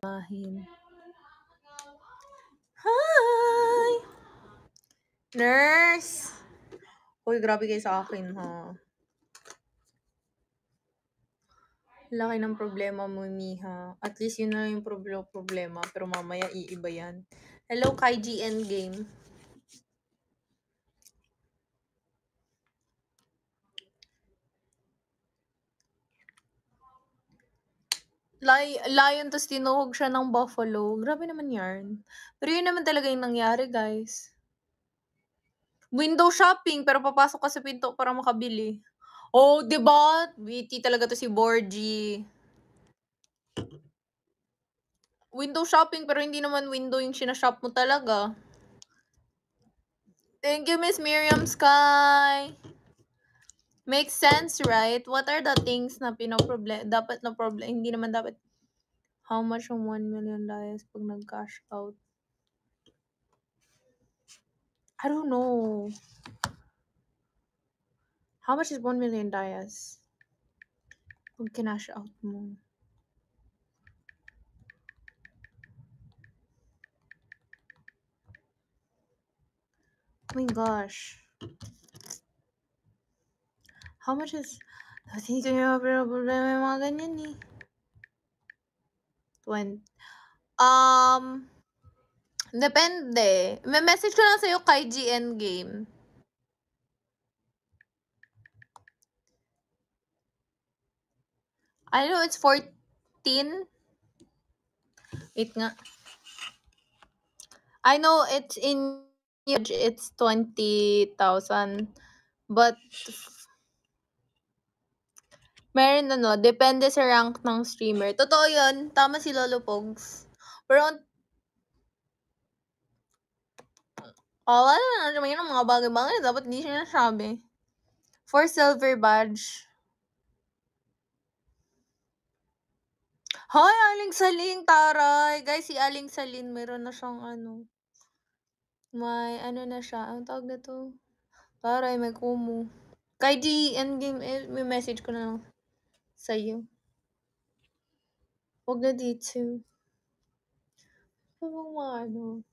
problemahin. Hi! Nurse! Uy, grabe kayo sa akin, ha? Laki ng problema mo, Miha. At least yun na yung prob- problema, pero mamaya iiba yan. Hello, Kaiji Endgame. Li- lion, tapos tinuhog siya ng buffalo. Grabe naman yarn. Pero yun naman talaga yung nangyari, guys. Window shopping, pero papasok ka sa pinto para makabili. Oh, di ba? Witty talaga to si Borgie. Window shopping, pero hindi naman window yung sinashop mo talaga. Thank you, Miss Miriam Sky. Makes sense, right? What are the things na pinoproblem, dapat na problem, hindi naman dapat, how much yung 1 million dollars pag nag-cash out? I don't know. How much is 1 million dollars? Pag kinash out mo. Oh my gosh. How much is... Ganyan eh. 20. Um, depende. May message ko lang sa'yo kay GN Game. I know it's 14. Wait nga. I know it's in it's 20,000 but meron ano, depende sa rank ng streamer. Totoo 'yun, tama si Lolo Pogs. Pero oh, wala na naman yun, mga bagay-bagay dapat hindi siya nasabi. For silver badge. Hoy, Aling Saling, taray. Guys, si Aling Salin, meron na siyang ano. May ano na siya. Ang tawag na to? Taray, may kumu. Kay G Endgame, eh, may message ko na lang sa'yo. Huwag na dito. Huwag mga ano.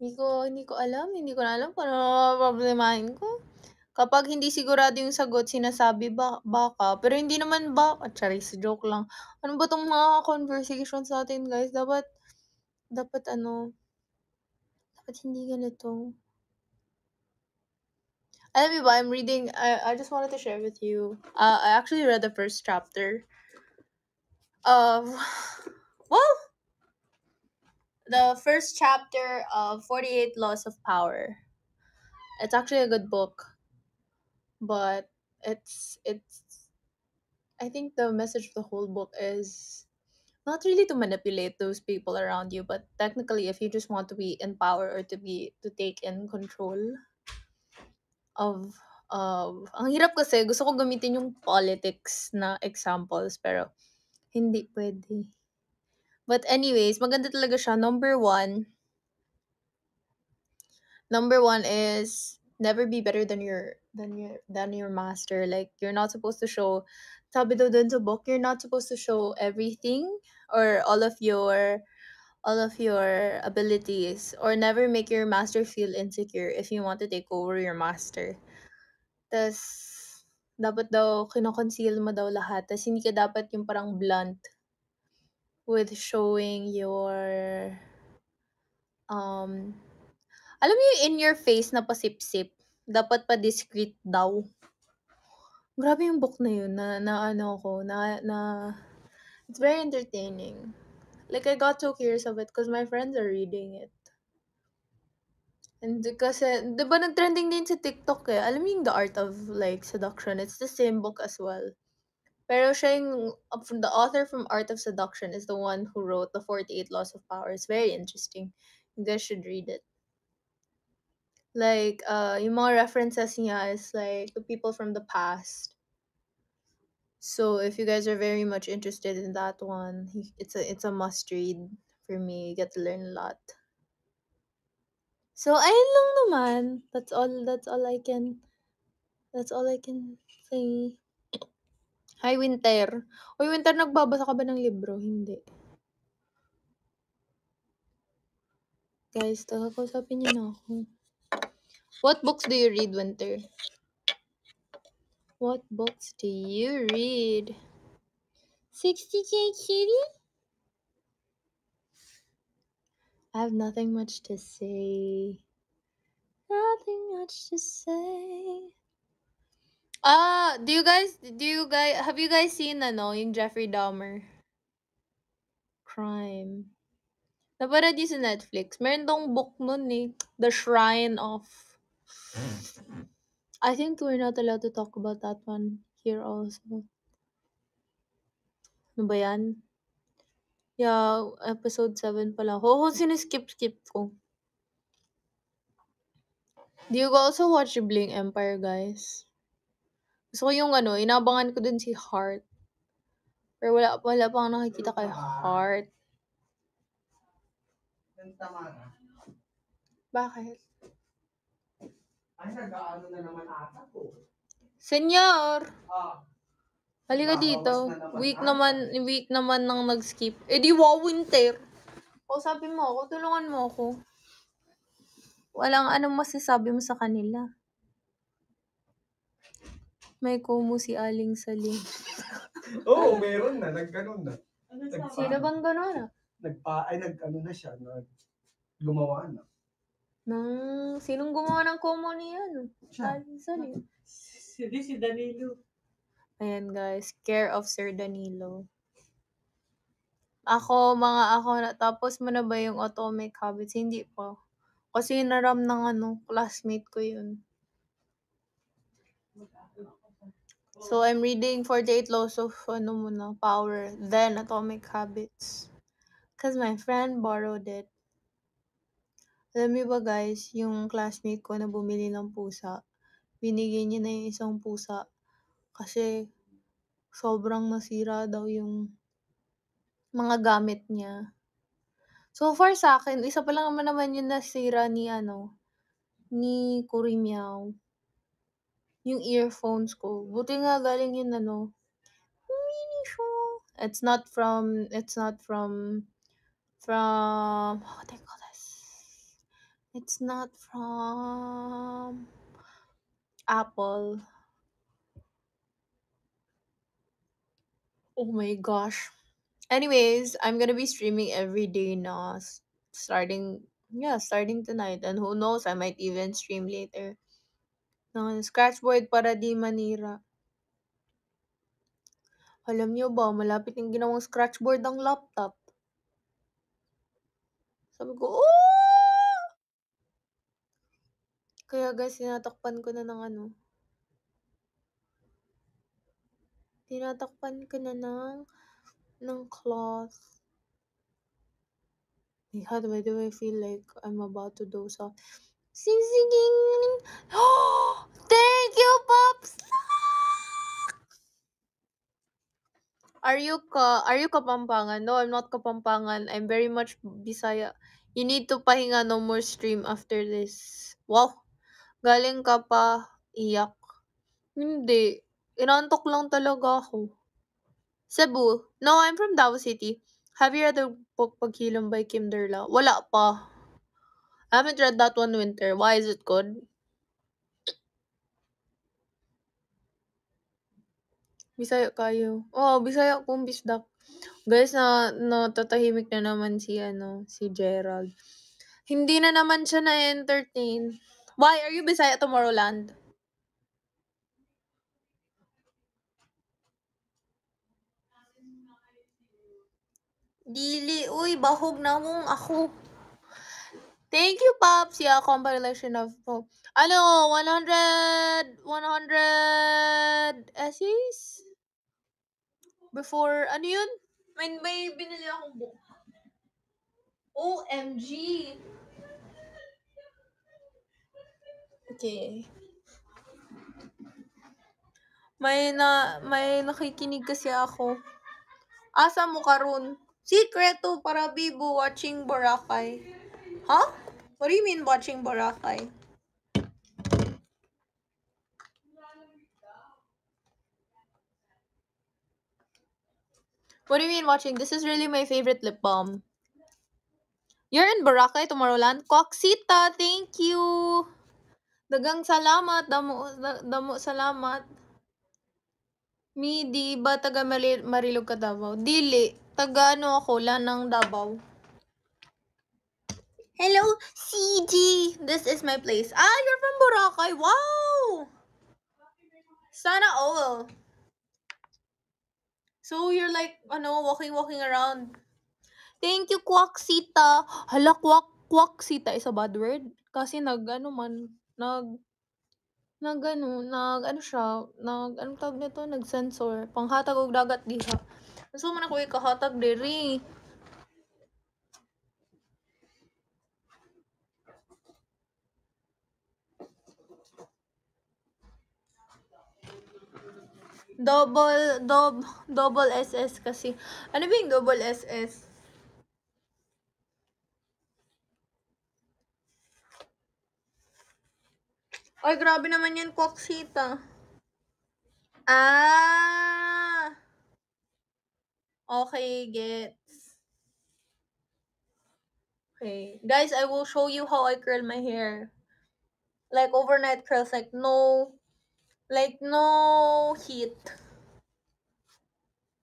Hindi ko, hindi ko alam. Hindi ko na alam kung ano problemahin ko. Kapag hindi sigurado yung sagot, sinasabi ba baka. Pero hindi naman baka. Charis, joke lang. Ano ba tong mga conversations natin, guys? Dapat, dapat ano, dapat hindi ganito. Ba, I'm reading, I, I just wanted to share with you. Uh, I actually read the first chapter of, well, the first chapter of 48 Laws of Power. It's actually a good book. but it's it's I think the message of the whole book is not really to manipulate those people around you, but technically if you just want to be in power or to be to take in control of of ang hirap kasi gusto ko gamitin yung politics na examples pero hindi pwede. But anyways, maganda talaga siya. Number one, number one is never be better than your than your than your master. Like you're not supposed to show sabi daw dun sa book, you're not supposed to show everything or all of your all of your abilities or never make your master feel insecure if you want to take over your master. Tas dapat daw kino-conceal mo daw lahat. Tas hindi ka dapat yung parang blunt with showing your um alam mo yung in your face na pasipsip, dapat pa discreet daw. Grabe yung book na yun na, na ano ako, na, na, it's very entertaining. Like, I got so curious of it because my friends are reading it. And kasi, di ba nag-trending din sa TikTok eh. Alam mo yung The Art of like Seduction, it's the same book as well. Pero siya yung, the author from Art of Seduction is the one who wrote the 48 Laws of Power. It's very interesting. You guys should read it. Like, uh, yung mga references niya is like the people from the past. So if you guys are very much interested in that one, it's a it's a must read for me. You get to learn a lot. So ayun lang naman. That's all that's all I can that's all I can say. Hi Winter. Uy Winter, nagbabasa ka ba ng libro? Hindi. Guys, kakausapin niyo na ako. What books do you read, Winter? What books do you read? 60k kitty? I have nothing much to say. Nothing much to say. Ah, do you guys do you guys have you guys seen ano yung Jeffrey Dahmer? Crime. Napanood niyo sa Netflix. Meron tong book nun eh. The Shrine of... I think we're not allowed to talk about that one here also. Ano ba yan? Yeah, episode 7 pala. Oo, siniskip-skip ko. Do you also watch Bling Empire, guys? Gusto ko yung ano, inabangan ko dun si Heart. Pero wala, wala pa akong nakikita kay Heart. Bakit? Ay, nag-ano na naman ata ko. Senyor! Ah, Halika dito. na naman Week ata. naman, week naman nang nag-skip. Eh di wow, winter. O sabi mo ako, tulungan mo ako. Walang anong masasabi mo sa kanila. May kumu si Aling Saling. Oo, oh, meron na. Nagganon na. Nagpa- Sino bang gano'n ah? Nagpa, ay, nag-ano na siya. Nag, gumawa na. Nang, sinong gumawa ng kumu niya? No? Siya. Aling Saling. Si, Danilo. Ayan guys, care of Sir Danilo. Ako, mga ako na, tapos mo na ba yung Atomic Habits? Hindi pa. Kasi naram ng ano, classmate ko yun. So, I'm reading 48 Laws of ano muna, Power, then Atomic Habits. Because my friend borrowed it. Alam niyo ba guys, yung classmate ko na bumili ng pusa, binigay niya na yung isang pusa kasi sobrang nasira daw yung mga gamit niya. So far sa akin, isa pa lang naman naman yung nasira ni ano, ni Kurimiao. Yung earphones ko. Buti nga galing yun ano. It's not from, it's not from, from, what do you call? It's not from Apple. Oh my gosh. Anyways, I'm gonna be streaming every day now. Starting, yeah, starting tonight. And who knows, I might even stream later. ng scratchboard para di manira. Alam niyo ba, malapit yung ginawang scratchboard ang laptop. Sabi ko, oh! Kaya guys, tinatakpan ko na ng ano. Tinatakpan ko na ng, ng cloth. God, why do I feel like I'm about to doze off? Sing! Oh! Thank you, Pops! Are you ka are you Kapampangan? No, I'm not Kapampangan. I'm very much Bisaya. You need to pahinga no more stream after this. Wow. Galing ka pa iyak. Hindi. Inantok lang talaga ako. Cebu. No, I'm from Davao City. Have you read the book Paghilom by Kim Derla? Wala pa. I haven't read that one winter. Why is it good? Bisaya kayo. Oh, Bisaya kong bisdak. Guys, na natatahimik na naman si ano, si Gerald. Hindi na naman siya na-entertain. Why are you Bisaya Tomorrowland? Dili, uy, bahog na mong ako. Thank you, Pops. Yeah, compilation of. Ano, 100, 100 essays? Before, ano yun? May, may binili akong book. OMG! Okay. May na, may nakikinig kasi ako. Asa mo karon? Secreto para Bibo watching Boracay. Huh? What do you mean watching Boracay? What do you mean watching? This is really my favorite lip balm. You're in Boracay, Tomorrowland? Koksita, thank you! Dagang salamat, damo, da- damo salamat. Mi, di ba taga Marilog ka Davao? Dili, taga ano ako, Lanang Davao. Hello, CG! This is my place. Ah, you're from Boracay! Wow! Sana all. So you're like, ano, walking, walking around. Thank you, Quacksita. Hala, Quack, Quacksita is a bad word. Kasi nag, ano man, nag, nag, ano, nag, ano siya, nag, ano tawag nito, nag-sensor. Panghatag og dagat diha. So man ako ikahatag diri. Double, dob, double SS kasi. Ano ba yung double SS? Ay, grabe naman yan, Koksita. Ah! Okay, gets. Okay. Guys, I will show you how I curl my hair. Like overnight curls, like no, like no heat.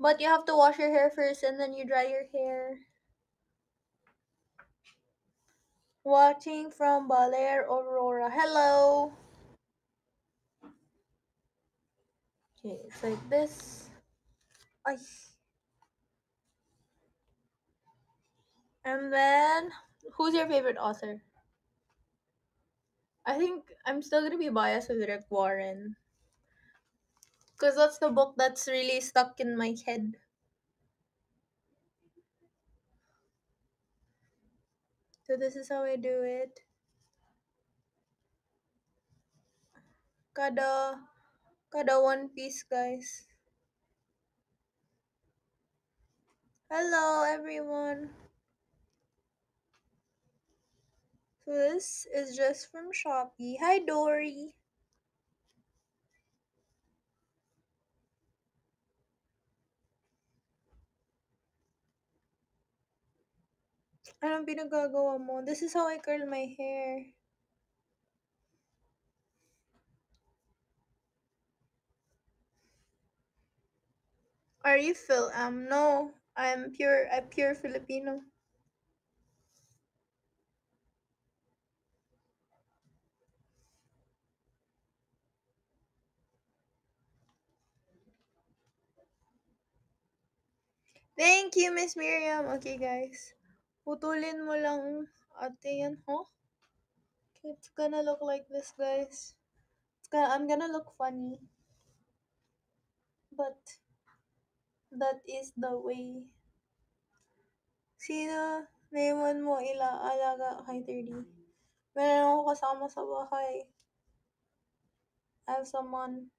But you have to wash your hair first and then you dry your hair. Watching from Balair Aurora. Hello. Okay, it's like this. Ay. And then, who's your favorite author? I think I'm still gonna be biased with Rick Warren. Because that's the book that's really stuck in my head. So this is how I do it. Kada, kada one piece, guys. Hello, everyone. So this is just from Shopee. Hi, Dory. Anong pinagagawa mo? This is how I curl my hair. Are you Phil? Um, no. I'm pure, I'm pure Filipino. Thank you, Miss Miriam. Okay, guys. Putulin mo lang ate yan, huh? It's gonna look like this, guys. It's gonna, I'm gonna look funny. But, that is the way. Sino naiwan mo ilaalaga kay 30? Meron ako kasama sa bahay. I have someone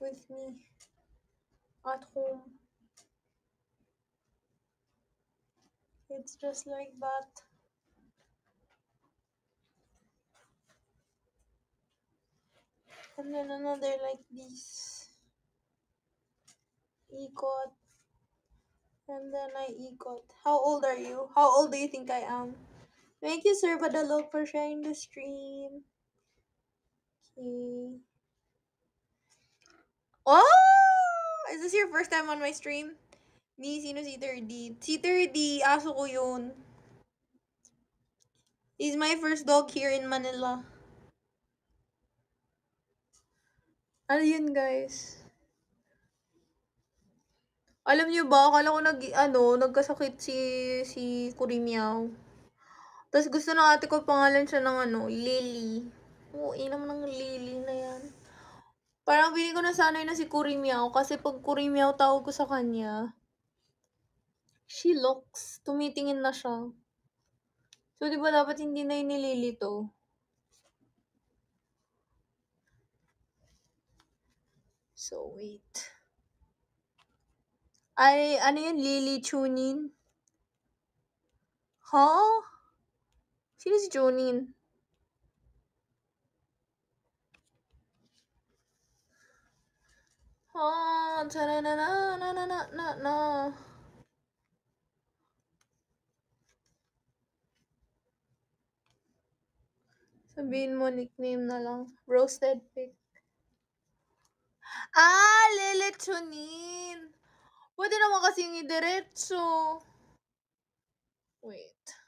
with me at home. It's just like that. And then another like this. Ikot. And then I ikot. How old are you? How old do you think I am? Thank you, Sir Badalog, for sharing the stream. Okay. Oh! Is this your first time on my stream? Ni, sino si 3D? Si 3D, aso ko yun. He's my first dog here in Manila. Ano yun, guys? Alam niyo ba, akala ko nag, ano, nagkasakit si, si Kurimiao. Tapos gusto ng ate ko pangalan siya ng ano, Lily. Oo, inam ng Lily na yan. Parang feeling ko nasanay na si Kurimiao kasi pag Kurimiao tawag ko sa kanya, she looks, tumitingin na siya. So, di ba dapat hindi na inilili to? So, wait. Ay, ano yun? Lily Chunin? Huh? Sino si Chunin? Oh, na na na na na na na. Sabihin mo nickname na lang. Roasted pig. Ah, Lele Chunin. Pwede naman kasing idiretso. Wait.